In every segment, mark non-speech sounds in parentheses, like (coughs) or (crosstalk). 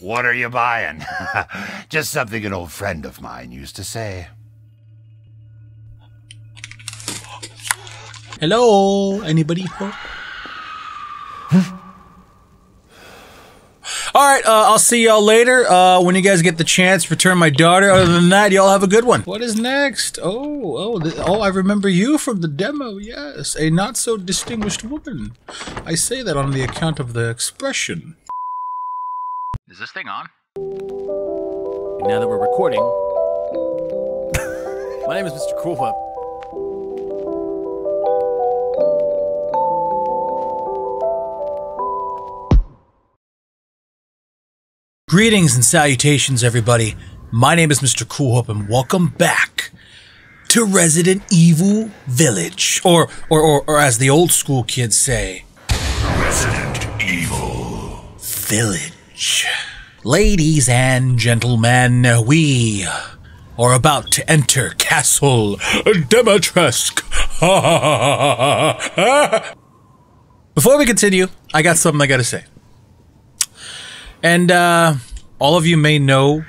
What are you buying? (laughs) Just something an old friend of mine used to say. Hello, anybody home? All right, uh, I'll see y'all later. Uh, when you guys get the chance, return my daughter. Other than that, y'all have a good one. What is next? Oh, oh, th- oh! I remember you from the demo. Yes, a not so distinguished woman. I say that on the account of the expression. Is this thing on? Now that we're recording, (laughs) my name is Mr. Cool Whip. Greetings and salutations, everybody. My name is Mr. Cool Whip, and welcome back to Resident Evil Village, or, or, or, or as the old school kids say, Resident Evil. Village. Ladies and gentlemen, we are about to enter Castle Dimitrescu. (laughs) Before we continue, I got something I gotta say. And uh, all of you may know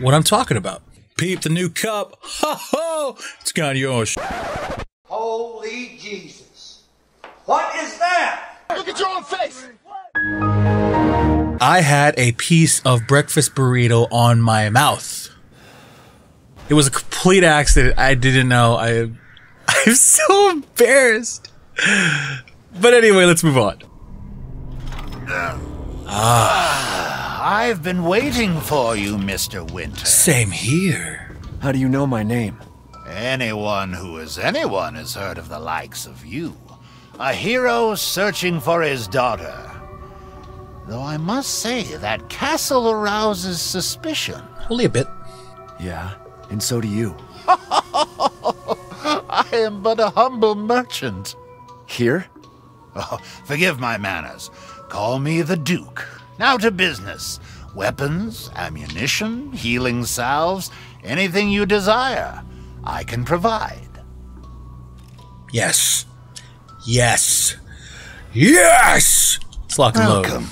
what I'm talking about. Peep the new cup. (laughs) Ho ho! It's got yours. Holy Jesus. What is that? Look at your own face. I had a piece of breakfast burrito on my mouth. It was a complete accident. I didn't know. I (laughs) I'm so embarrassed. But anyway, let's move on. Ah, I've been waiting for you, Mr. Winter. Same here. How do you know my name? Anyone who is anyone has heard of the likes of you. A hero searching for his daughter. Though I must say that castle arouses suspicion. Only a bit. Yeah, and so do you. (laughs) I am but a humble merchant. Here? Oh, forgive my manners. Call me the Duke. Now to business. Weapons, ammunition, healing salves, anything you desire, I can provide. Yes. Yes. Yes! It's and load.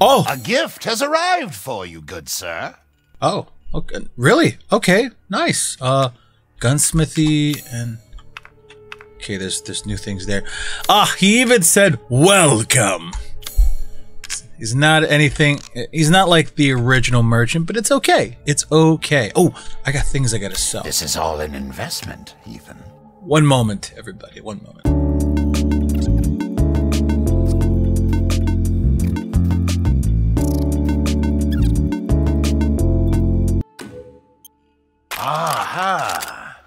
Oh, A gift has arrived for you, good sir. oh, okay. Really? Okay, nice. Uh, gunsmithy and okay. There's there's new things there. Ah, he even said welcome. He's not anything. He's not like the original merchant, but it's okay. It's okay. Oh, I got things I gotta sell. This is all an investment, even. One moment, everybody. One moment. Aha!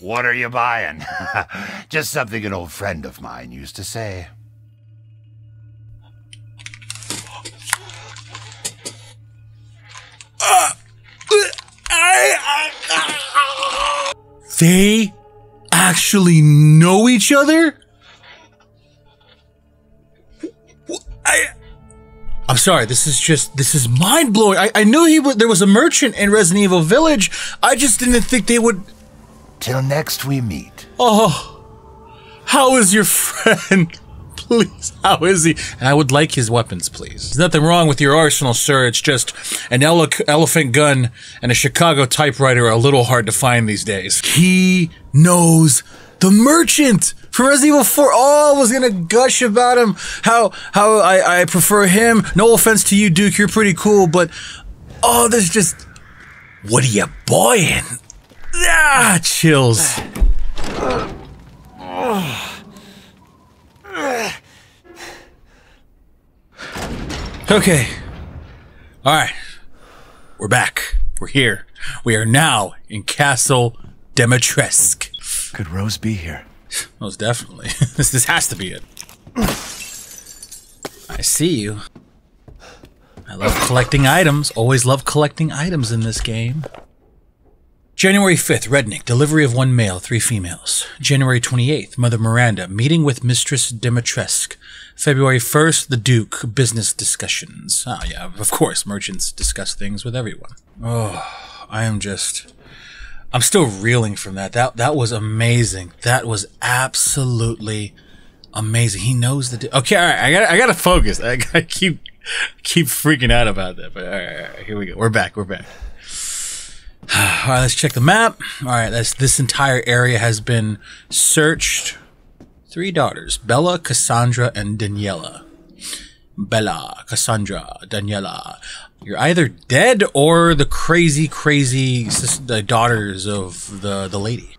What are you buying? (laughs) Just something an old friend of mine used to say. They actually know each other? I, I'm sorry. This is just this is mind blowing. I, I knew he would. There was a merchant in Resident Evil Village. I just didn't think they would. Till next we meet. Oh, how is your (laughs) friend? Please, how is he? And I would like his weapons, please. There's nothing wrong with your arsenal, sir. It's just an ele- elephant gun and a Chicago typewriter are a little hard to find these days. He knows the merchant from Resident Evil 4. Oh, I was gonna gush about him. How how I, I prefer him. No offense to you, Duke. You're pretty cool, but oh, there's just what are you buying? Ah, chills. Okay. All right. We're back. We're here. We are now in Castle Dimitrescu. Could Rose be here? Most definitely. (laughs) this this has to be it. I see you. I love collecting items. Always love collecting items in this game. January 5th, Rednick, delivery of one male, three females. January 28th, Mother Miranda, meeting with Mistress Dimitrescu. February 1st, the Duke, business discussions. Ah, yeah, of course, merchants discuss things with everyone. Oh, I am just. I'm still reeling from that. That that was amazing. That was absolutely amazing. He knows the. Di- okay, all right. I got I got to focus. (laughs) I, I keep Keep freaking out about that, but all right, all right, here we go. We're back. We're back. (sighs) All right, let's check the map. All right, that's this entire area has been searched. Three daughters: Bella, Cassandra, and Daniela. Bella, Cassandra, Daniela. You're either dead or the crazy, crazy sis- the daughters of the the lady.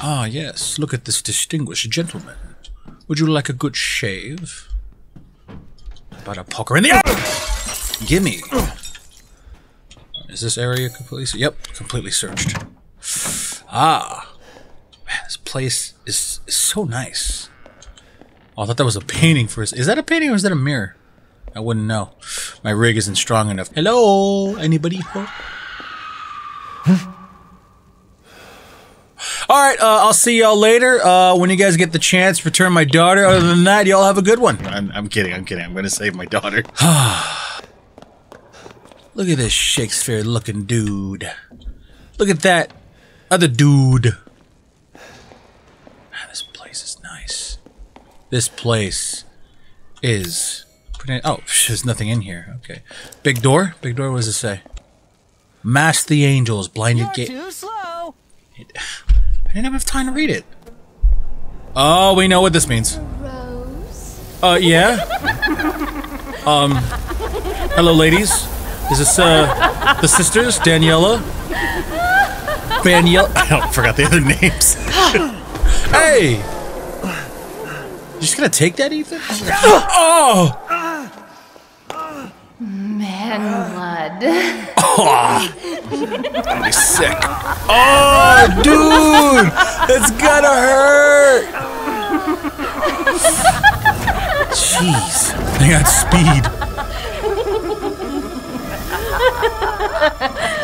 Ah, yes. Look at this distinguished gentleman. Would you like a good shave? About a poker in the eye. Gimme. Is this area completely? Yep, completely searched. Ah, man, this place is, is so nice. Oh, I thought that was a painting for us. Is that a painting or is that a mirror? I wouldn't know. My rig isn't strong enough. Hello, anybody? home? All right, uh, I'll see y'all later. Uh, when you guys get the chance, return my daughter. Other than that, y'all have a good one. I'm, I'm kidding. I'm kidding. I'm gonna save my daughter. (sighs) Look at this Shakespeare-looking dude. Look at that other dude. Place is nice. This place is pretty. Oh, there's nothing in here. Okay. Big door. Big door. What does it say? Mask the angels. Blinded gate. Too slow. (sighs) I didn't have time to read it. Oh, we know what this means. Rose? Uh, yeah. (laughs) Um, hello, ladies. Is this uh the sisters, Daniela? (laughs) Daniela? (laughs) I forgot the other names. (gasps) hey, you just gonna take that, Ethan? (gasps) oh, Man blood. (laughs) Oh, I'm sick. Oh, dude, it's gonna hurt. Jeez, They got speed.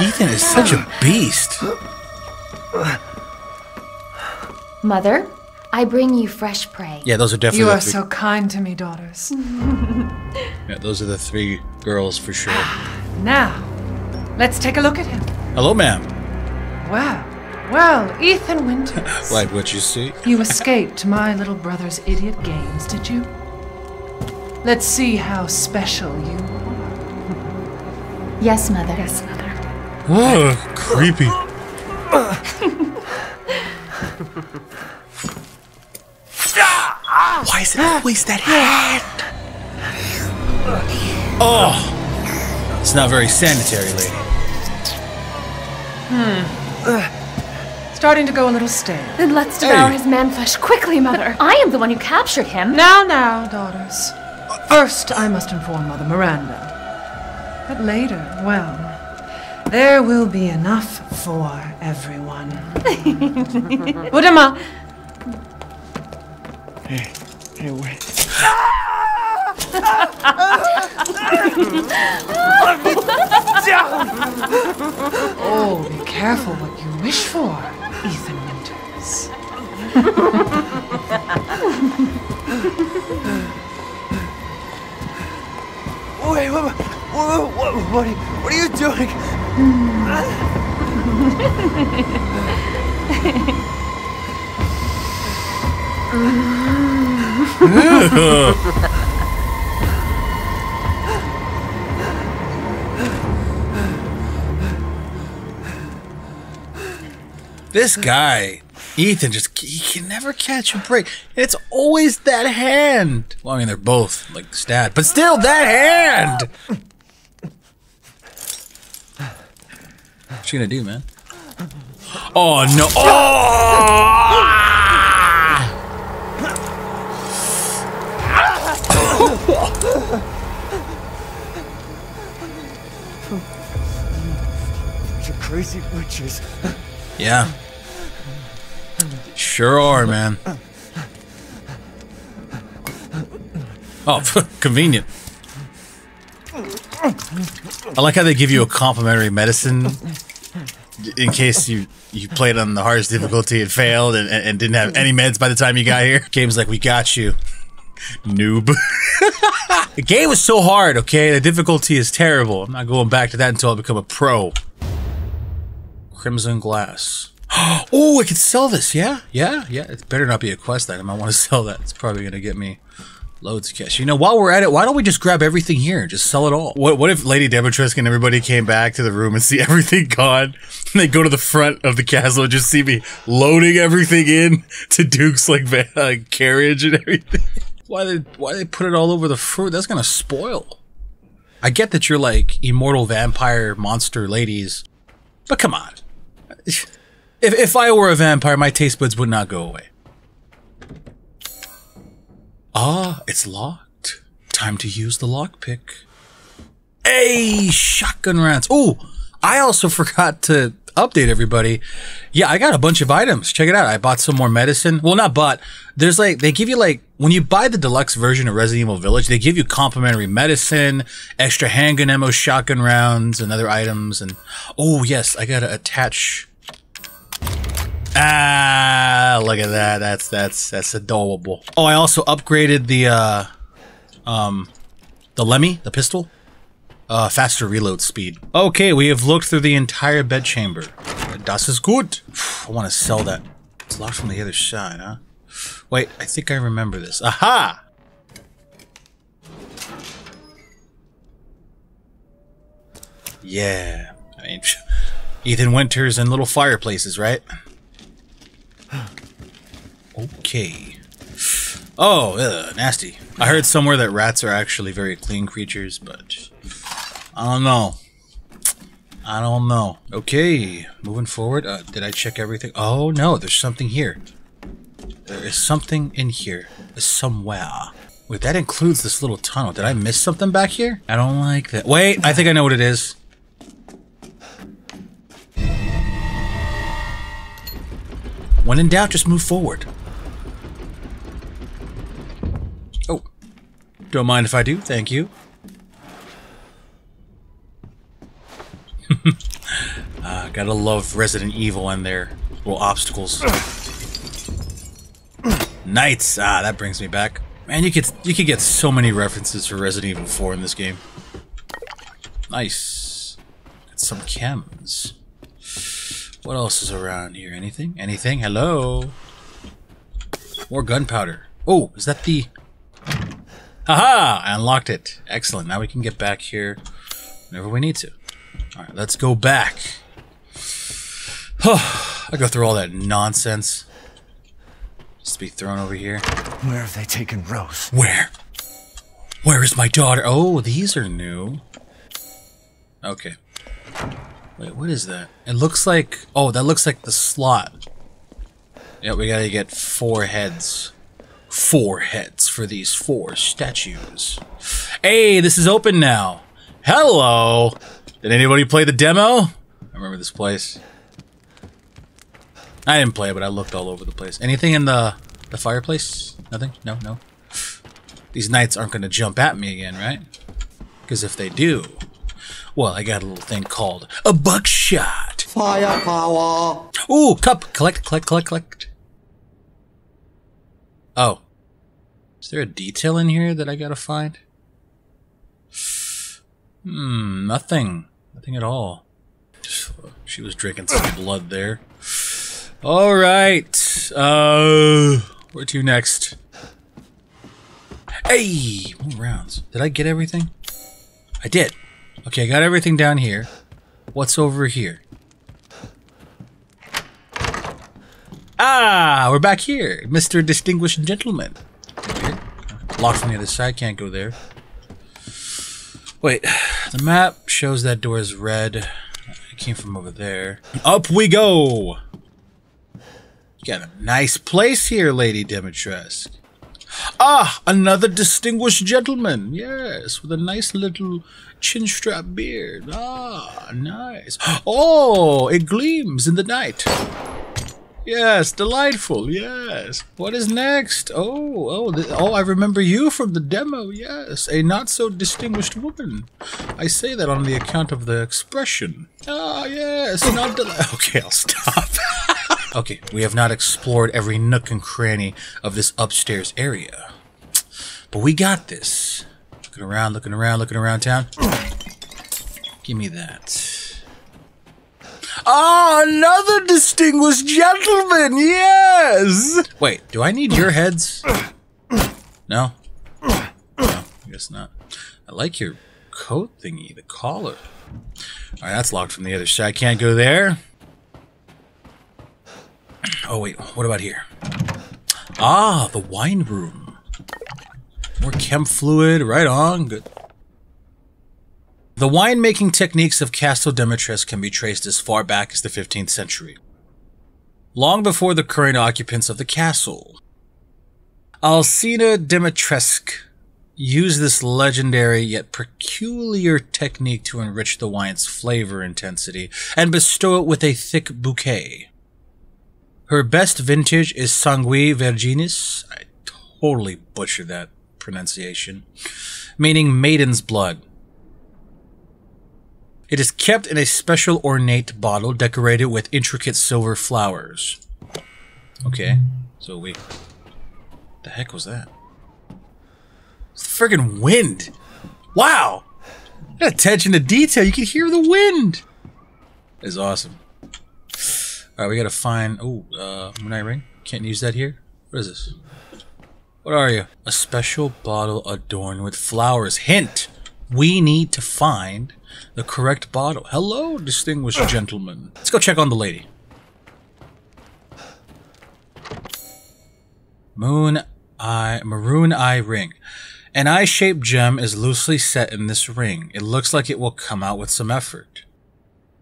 Ethan is such a beast. Mother, I bring you fresh prey. Yeah, those are definitely. You the are three, so kind to me, daughters. (laughs) Yeah, those are the three girls for sure. Ah, now, let's take a look at him. Hello, ma'am. Well, well, Ethan Winters. (laughs) Like what you see? You escaped my little brother's idiot games, did you? Let's see how special you are. Yes, Mother. Yes, Mother. Whoa, creepy. (laughs) Why is it always that hand? Oh, it's not very sanitary, lady. Hmm. Starting to go a little stale. Then let's devour Hey. his man flesh quickly, Mother. (laughs) I am the one who captured him. Now, now, daughters. First, I must inform Mother Miranda. But later, well, there will be enough for everyone. (laughs) Put him up. Oh, be careful what you wish for, Ethan Winters. Wait, what, what, what, what, are, you, what are you doing? (laughs) (laughs) This guy, Ethan, just he can never catch a break. It's always that hand. Well, I mean, they're both like stabbed, but still that hand. What you gonna do, man? Oh no! Oh! You crazy witches. Yeah. Sure are, man. Oh, (laughs) convenient. I like how they give you a complimentary medicine in case you you played on the hardest difficulty and failed and, and, and didn't have any meds by the time you got here. Game's like, we got you, noob. (laughs) the game was so hard, okay? The difficulty is terrible. I'm not going back to that until I become a pro. Crimson Glass. (gasps) oh, I could sell this. Yeah, yeah, yeah. It better not be a quest item. I want to (laughs) sell that. It's probably going to get me loads of cash. You know, while we're at it, why don't we just grab everything here and just sell it all? What, what if Lady Dimitrescu and everybody came back to the room and (laughs) see everything gone? (laughs) They go to the front of the castle and just see me loading everything in to Duke's like uh, carriage and everything. Why they why they put it all over the fruit? That's gonna spoil. I get that you're like immortal vampire monster ladies, but come on. (laughs) If if I were a vampire, my taste buds would not go away. Ah, it's locked. Time to use the lockpick. Hey, shotgun rounds. Oh, I also (laughs) forgot to update everybody. Yeah, I got a bunch of items. Check it out. I bought some more medicine. Well, not bought. There's like, they give you like, when you buy the deluxe version of Resident Evil Village, they give you complimentary medicine, extra handgun ammo, shotgun rounds, and other items. And, oh, yes, I gotta attach. Ah, look at that. That's, that's, that's adorable. Oh, I also upgraded the, uh, um, the LEMI, the pistol uh, faster reload speed. Okay, we have looked through the entire bedchamber. Das is good. I want to sell that. It's locked from the other side, huh? Wait, I think I remember this. Aha! Yeah. I mean, Ethan Winters and little fireplaces, right? Okay. Oh, ugh, nasty. I heard somewhere that rats are actually very clean creatures, but I don't know. I don't know. Okay, moving forward. Uh, did I check everything? Oh, no, there's something here. There is something in here. Somewhere. Wait, that includes this little tunnel. Did I miss something back here? I don't like that. Wait, I think I know what it is. When in doubt, just move forward. Oh. Don't mind if I do, thank you. (laughs) uh, gotta love Resident Evil and their little obstacles. Knights! Ah, that brings me back. Man, you could you could get so many references for Resident Evil 4 in this game. Nice. Got some chems. What else is around here? Anything? Anything? Hello? More gunpowder. Oh, is that the... Haha! I unlocked it. Excellent. Now we can get back here whenever we need to. Alright, let's go back. I go through all that nonsense. Just to be thrown over here. Where have they taken Rose? Where? Where is my daughter? Oh, these are new. Okay. Wait, what is that? It looks like... Oh, that looks like the slot. Yeah, we gotta get four heads. Four heads for these four statues. Hey, this is open now. Hello! Did anybody play the demo? I remember this place. I didn't play it, but I looked all over the place. Anything in the the fireplace? Nothing? No, no. These knights aren't going to jump at me again, right? Because if they do, well, I got a little thing called a buckshot. Firepower. Ooh, cup. Collect, collect, collect, collect. Oh. Is there a detail in here that I gotta find? Hmm, nothing. Nothing at all. She was drinking some blood there. All right. Uh, where to next? Hey, more rounds. Did I get everything? I did. Okay, I got everything down here. What's over here? Ah, we're back here, Mr. Distinguished Gentleman. Locked from the other side, can't go there. Wait, the map shows that door is red. It came from over there. Up we go! You got a nice place here, Lady Dimitrescu. Ah, another distinguished gentleman. Yes, with a nice little chin strap beard. Ah, nice. Oh, it gleams in the night. Yes, delightful. Yes. What is next? Oh, oh, oh! I remember you from the demo. Yes, a not so distinguished woman. I say that on the account of the expression. Ah, yes, not (laughs) Okay, I'll stop. (laughs) okay, we have not explored every nook and cranny of this upstairs area, but we got this. Looking around, looking around, looking around town. Give me that. Oh, another distinguished gentleman. Yes. Wait, do I need your heads? No. No, I guess not. I like your coat thingy, the collar. All right, that's locked from the other side. Can't go there. Oh wait, what about here? Ah, the wine room. More chem fluid, right on. Good. The winemaking techniques of Castle Dimitrescu can be traced as far back as the 15th century, long before the current occupants of the castle. Alcina Dimitrescu used this legendary yet peculiar technique to enrich the wine's flavor intensity and bestow it with a thick bouquet. Her best vintage is Sanguis Virginis. I totally butchered that pronunciation, meaning maiden's blood. It is kept in a special ornate bottle decorated with intricate silver flowers. Okay, so we. The heck was that? It's the friggin' wind! Wow! Attention to detail, you can hear the wind! It's awesome. Alright, we gotta find. Oh, uh, Moonlight Ring? Can't use that here? What is this? What are you? A special bottle adorned with flowers. Hint! We need to find the correct bottle. Hello, distinguished gentleman. Let's go check on the lady. Moon Eye, Maroon Eye Ring. An eye-shaped gem is loosely set in this ring. It looks like it will come out with some effort.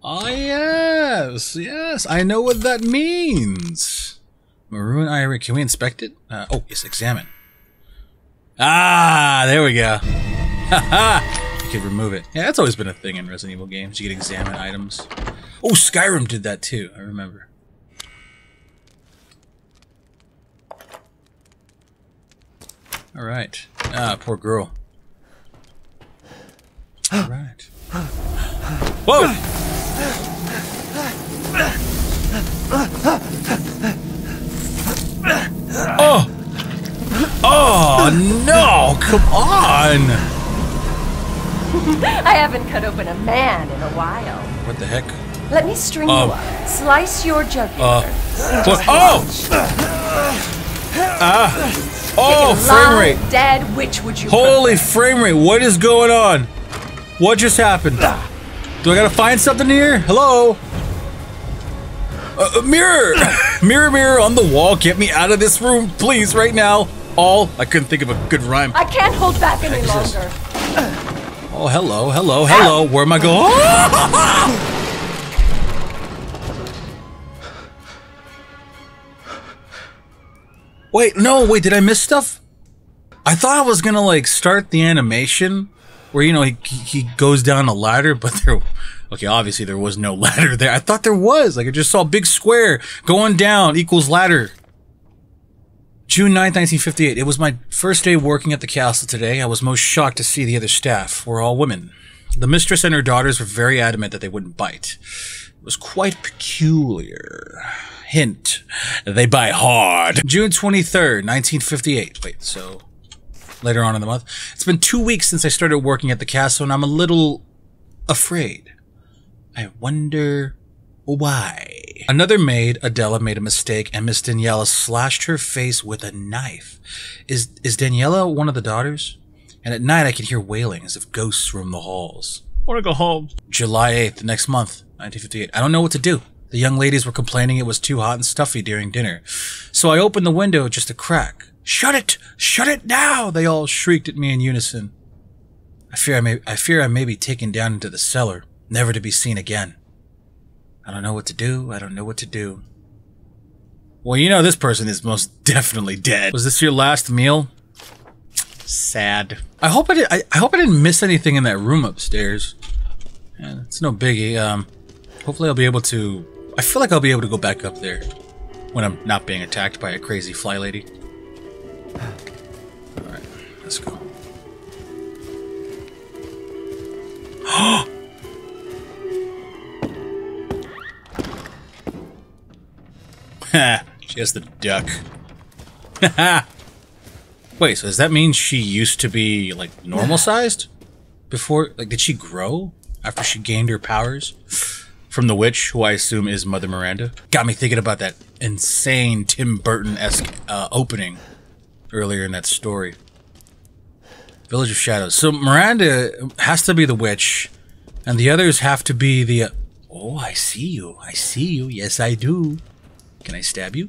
Ah, yes, yes, I know what that means. Maroon Eye Ring. Can we inspect it? Uh, oh, yes, examine. Ah, there we go. (laughs) Haha! You could remove it. Yeah, that's always been a thing in Resident Evil games. You can examine items. Oh, Skyrim did that too. I remember. All right. Ah, poor girl. All right. Whoa! Oh! Oh no! Come on! (laughs) I haven't cut open a man in a while. What the heck? Let me string Um, you up. Slice your jugular. Uh? (laughs) Oh! Ah! Oh, frame rate! Dead. Which would you? Holy frame rate! What is going on? What just happened? Do I gotta find something here? Hello? Uh, uh, mirror! (coughs) mirror, mirror on the wall, get me out of this room, please, right now. All. I couldn't think of a good rhyme. I can't hold back any Heck is this? longer. Oh, hello, hello, hello. Where am I going? (laughs) wait, no, wait, did I miss stuff? I thought I was gonna like start the animation where you know he he goes down a ladder, but there, okay, obviously there was no (laughs) ladder there. I thought there was. Like I just saw a big square going down equals ladder. June 9th, 1958. It was my first day working at the castle today. I was most shocked to see the other staff were all women. The mistress and her daughters were very adamant that they wouldn't bite. It was quite peculiar. Hint, they bite hard. June 23rd, 1958. Wait, so later on in the month. It's been two weeks since I started working at the castle and I'm a little afraid. I wonder why. Another maid, Adela, made a mistake and Miss Daniela slashed her face with a knife. Is is Daniela one of the daughters? And at night I could hear wailing as if ghosts roam the halls. I Wanna go home. July 8th, the next month, 1958. I don't know what to do. The young ladies were complaining it was too hot and stuffy during dinner. So I opened the window just a crack. Shut it! Shut it now! They all shrieked at me in unison. I fear I may I fear I may be taken down into the cellar, never to be seen again. I don't know what to do. I don't know what to do. Well, you know this person is most (laughs) definitely dead. Was this your last meal? Sad. I hope I did. I, I hope I didn't miss anything in that room upstairs. Yeah, it's no biggie. Um, hopefully I'll be able to. I feel like I'll be able to go back up there when I'm not being attacked by a crazy fly lady. All right, let's go. (gasps) (gasps) (laughs) she has the duck. (laughs) Wait, so does that mean she used to be like normal sized before? Like, did she grow after she gained her powers from The Witch, who I assume is Mother Miranda. Got me thinking about that insane Tim Burton esque uh, opening earlier in that story. Village of Shadows. So Miranda has to be the witch, and the others have to be the. Uh, oh, I see you. I see you. Yes, I do. Can I stab you?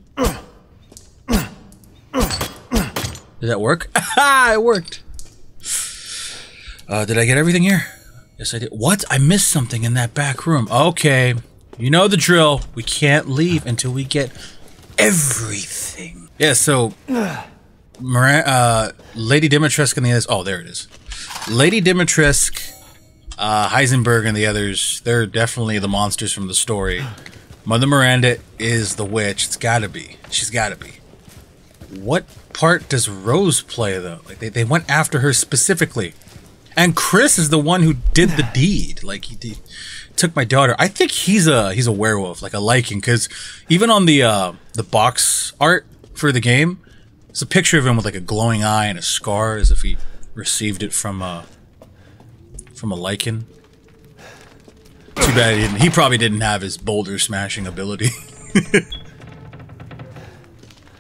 Did that work? (laughs) Ah, it worked. Uh, did I get everything here? Yes, I did. What? I missed something in that back room. Okay. You know the drill. We can't leave until we get everything. Yeah, so Mira- uh, Lady Dimitrescu and the others. Oh, there it is. Lady Dimitrescu, uh, Heisenberg, and the others. They're definitely the monsters from the story. Mother Miranda is the witch. It's got to be. She's got to be. What part does Rose play though? Like they, they went after her specifically, and Chris is the one who did the (sighs) deed. Like he did, took my daughter. I think he's a he's a werewolf, like a Lycan, because even on the uh, the box art for the game, it's a picture of him with like a glowing eye and a scar, as if he received it from a from a Lycan. Too bad he didn't. He probably didn't have his boulder smashing ability. (laughs)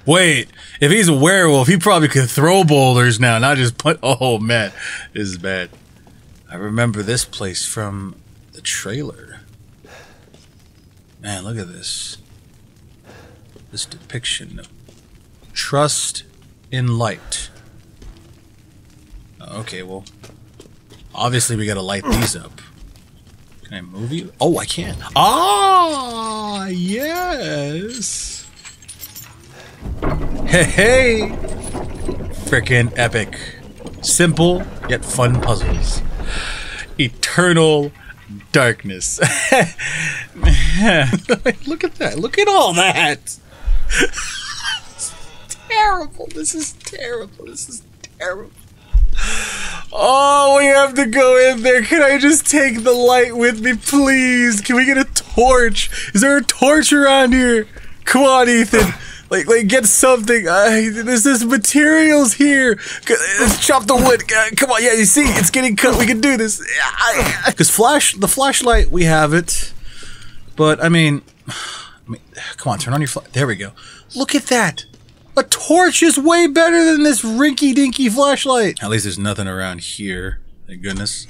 Wait, if he's a werewolf, he probably could throw boulders now, not just put. Oh man, this is bad. I remember this place from the trailer. Man, look at this. This depiction of trust in light. Oh, okay, well, obviously we gotta light these up. Can I move you? Oh, I can. Ah, yes. Hey, hey! Freaking epic. Simple, yet fun puzzles. Eternal darkness. (laughs) Look at that. Look at all that. (laughs) terrible. This is terrible. This is terrible. Oh, we have to go in there. Can I just take the light with me, please? Can we get a torch? Is there a torch around here? Come on, Ethan. Like, like, get something. Uh, there's this materials here. Let's chop the wood. Come on, yeah, you see, it's getting cut. We can do this. Because flash, the flashlight, we have it. But I mean, (sighs) I mean, come on, turn on your flash. There we go. Look at that. A torch is way better than this rinky-dinky flashlight. At least there's nothing around here. Thank goodness.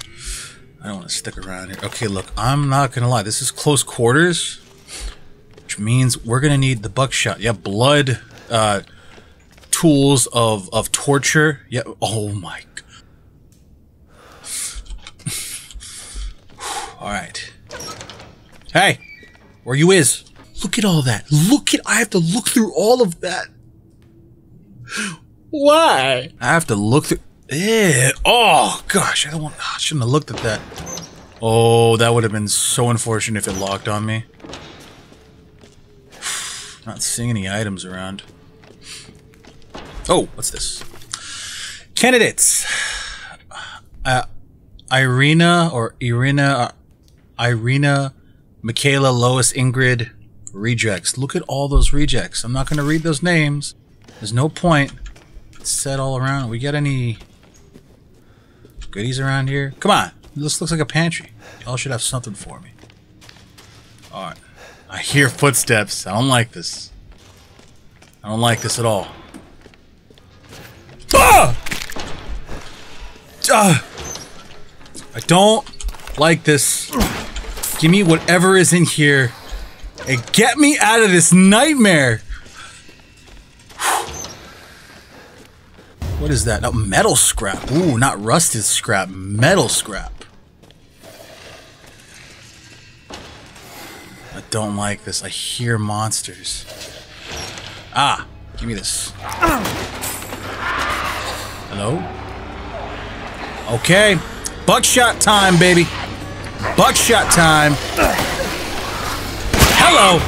I don't want to stick around here. Okay, look, I'm not gonna lie. This is close quarters which means we're gonna need the buckshot. Yeah, blood uh, tools of of torture. Yeah. Oh my. (sighs) all right. Hey, where you is? Look at all that. Look at. I have to look through all of that. (laughs) Why? I have to look through. Oh gosh, I don't want. I shouldn't have looked at that. Oh, that would have been so unfortunate if it locked on me. (sighs) Not seeing any items around. Oh, what's this? Candidates. Uh, Irina or Irina, uh, Irina, Michaela, Lois, Ingrid, rejects. Look at all those rejects. I'm not going to read those names. There's no point. It's set all around. We got any goodies around here? Come on. This looks like a pantry. Y'all should have something for me. Alright. I hear footsteps. I don't like this. I don't like this at all. Ah! Ah! I don't like this. Give me whatever is in here and get me out of this nightmare. What is that? Oh, metal scrap. Ooh, not rusted scrap. Metal scrap. I don't like this. I hear monsters. Ah, give me this. Hello? Okay. Buckshot time, baby. Buckshot time. Hello.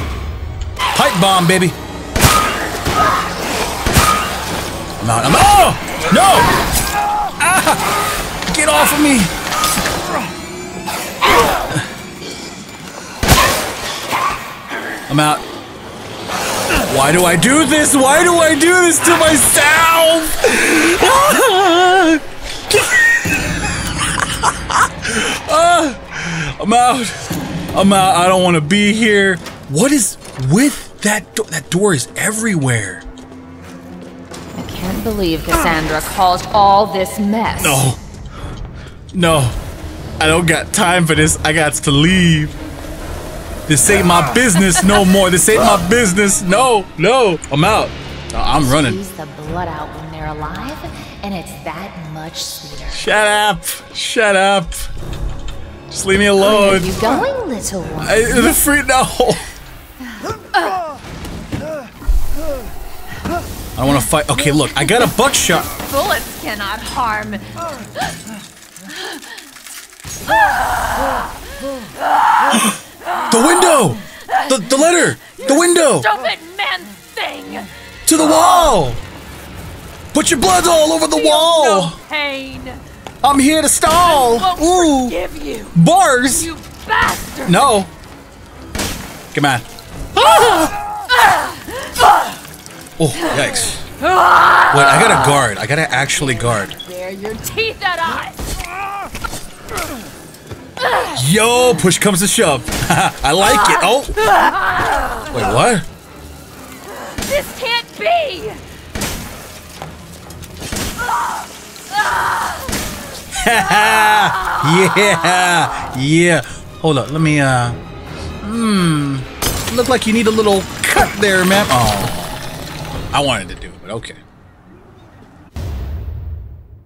Pipe bomb, baby. I'm out. I'm Oh! No! Ah! Get off of me! I'm out. Why do I do this? Why do I do this to myself? Ah, I'm out. I'm out. I don't want to be here. What is with that door? That door is everywhere. I can't believe Cassandra caused all this mess. No. No. I don't got time for this. I got to leave. This ain't my ah. business no more. This ain't my business. No, no. I'm out. I'm running. Squeeze the blood out when they're alive, and it's that much sweeter. Shut up. Shut up. Just leave me Where are alone. you going, little one? I, the free no. Uh, I don't want to fight. Okay, look, I got a buckshot. (laughs) Bullets cannot harm. The window. The the letter. The window. Stupid man thing. To the wall. Put your blood all over the wall. pain. I'm here to stall. Ooh, Give you, bars. you bastard. No. Come on. (laughs) Oh, yikes. Wait, I gotta guard. I gotta actually guard. Where your teeth at I. Yo, push comes to shove. (laughs) I like it. Oh. Wait, what? This can't be. (laughs) yeah, yeah. Hold up, let me, uh, hmm. Look like you need a little cut there, man. Oh, I wanted to do it, but okay.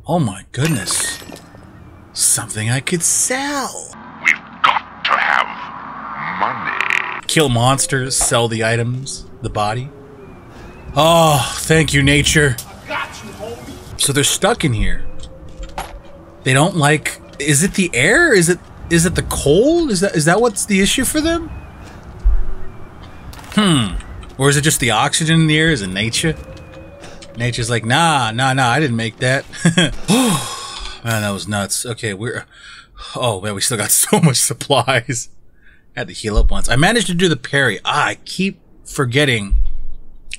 Oh my goodness. Something I could sell. We've got to have money. Kill monsters, sell the items, the body. Oh, thank you, nature. You, So they're stuck in here. They don't like. Is it the air? Is it is it the cold? Is that is that what's the issue for them? Hmm. Or is it just the oxygen in the air? Is it nature? Nature's like, nah, nah, nah. I didn't make that. (laughs) man, that was nuts. Okay, we're. Oh man, we still got (laughs) so much supplies. had to heal up once. I managed to do the parry. Ah, I keep forgetting.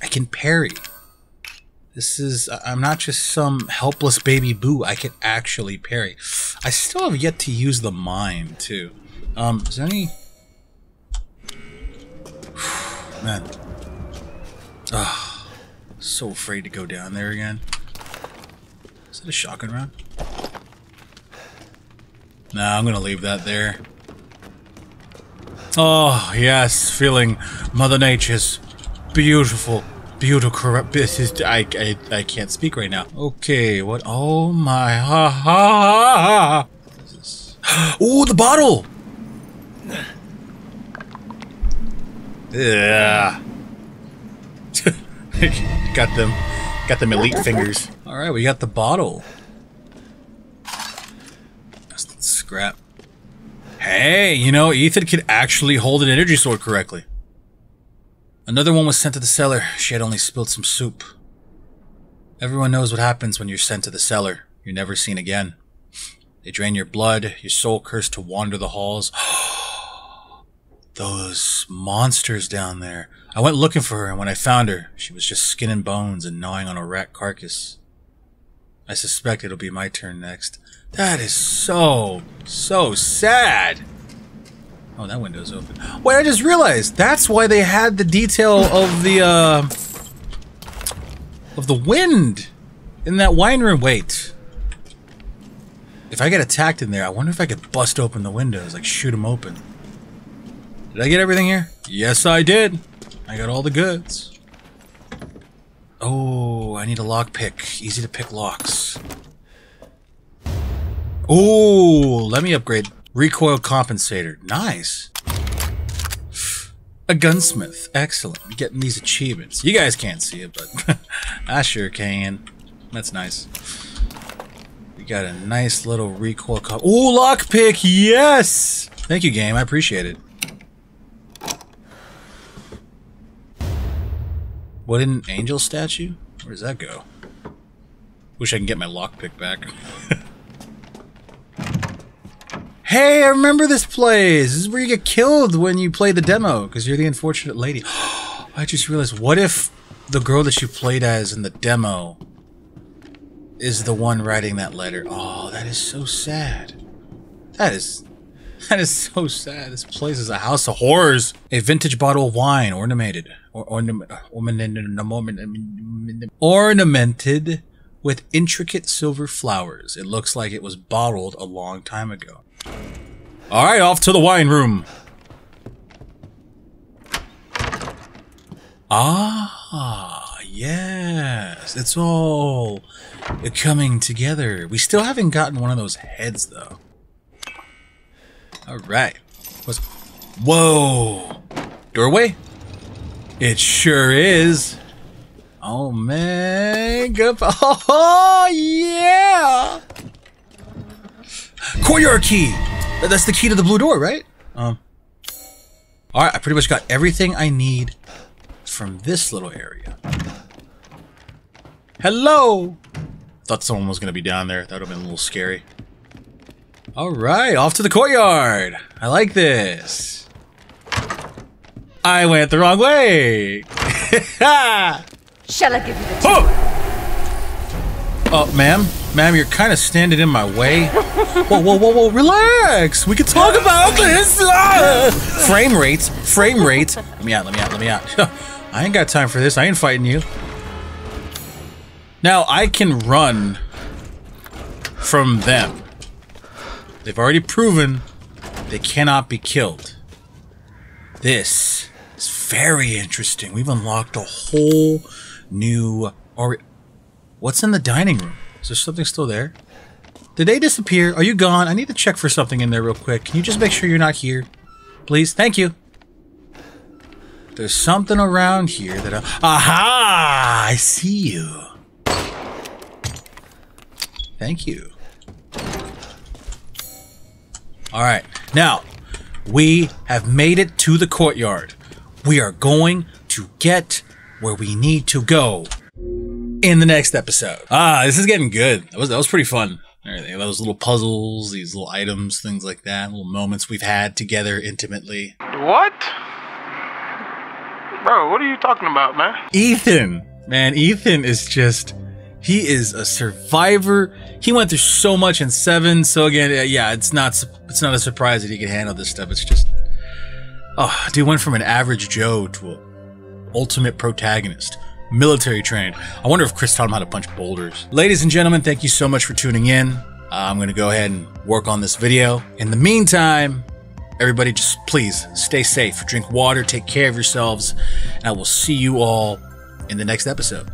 I can parry. This is, I'm not just some helpless baby boo. I can actually parry. I still have yet to use the mine, too. Um, is there any... (sighs) Man. Ah, so afraid to go down there again. Is that a shotgun round? Nah, I'm gonna leave that there. Oh, yes, feeling Mother Nature's beautiful, beautiful. This is I, I I can't speak right now. Okay, what? Oh my ha ha ha! ha. What is this? Oh, the bottle. Yeah. (laughs) got them, got them elite fingers. All right, we got the bottle. That's scrap. Hey, you know, Ethan could actually hold an energy sword correctly. Another one was sent to the cellar. She had only spilled some soup. Everyone knows what happens when you're sent to the cellar. You're never seen again. They drain your blood, your soul cursed to wander the halls. (gasps) Oh, Those monsters down there. I went looking for her, and when I found her, she was just skin and bones and gnawing on a rat carcass. I suspect it'll be my turn next. That is so, so sad. Oh, that window's open. Wait, I just realized that's why they had the detail of the uh of the wind in that wine room. Wait. If I get attacked in there, I wonder if I could bust open the windows, like shoot them open. Did I get everything here? Yes, I did. I got all the goods. Oh, I need a lockpick. Easy to pick locks. Oh, let me upgrade. Recoil compensator. Nice. A gunsmith. Excellent. Getting these achievements. You guys can't see it, but (laughs) I sure can. That's nice. We got a nice little recoil. Oh, lockpick. Yes. Thank you, game. I appreciate it. Wooden angel statue? Where does that go? Wish I can get my lockpick back. (laughs) hey, I remember this place. This is where you get killed when you play the demo because you're the unfortunate lady. (gasps) I just realized, what if the girl that you played as in the demo is the one writing that letter? Oh, that is so sad. That is (laughs) That is so sad. This place is a house of horrors. A vintage bottle of wine, ornamented, or ornament, ornamented, with intricate silver flowers. It looks like it was bottled a long time ago. All right, off to the wine room. Ah, yes, it's all coming together. We still haven't gotten one of those heads though. All right. What's Whoa. Doorway? It sure is. Oh man. Good. Oh yeah. Courtyard key. That's the key to the blue door, right? Um. All right. I pretty much got everything I need from this little area. Hello. Thought someone was gonna be down there. That would have been a little scary. All right, off to the courtyard. I like this. I went the wrong way. (laughs) Shall I give you the Oh, oh ma'am, ma'am, you're kind of standing in my way. Whoa, whoa, whoa, whoa! Relax. We can talk (laughs) about this. Ah! (laughs) Frame rates, frame rates. Let me out. Let me out. Let me out. I ain't got time for this. I ain't fighting you. Now I can run from them. They've already proven they cannot be killed. This is very interesting. We've unlocked a whole new... Or What's in the dining room? Is there something still there? Did they disappear? Are you gone? I need to check for something in there real quick. Can you just make sure you're not here? Please? Thank you. There's something around here that I... Aha! I see you. Thank you. All right. Now, we have made it to the courtyard. We are going to get where we need to go in the next episode. Ah, this is getting good. That was that was pretty fun. Everything. Those little puzzles, these little items, things like that, little moments we've had together intimately. What? Bro, what are you talking about, man? Ethan, man, Ethan is just he is a survivor. He went through so much in seven. So again, yeah, it's not it's not a surprise that he can handle this stuff. It's just, oh, dude went from an average Joe to a ultimate protagonist, military trained. I wonder if Chris taught him how to punch boulders. Ladies and gentlemen, thank you so much for tuning in. I'm going to go ahead and work on this video. In the meantime, everybody just please stay safe, drink water, take care of yourselves, and I will see you all in the next episode.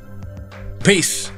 Peace.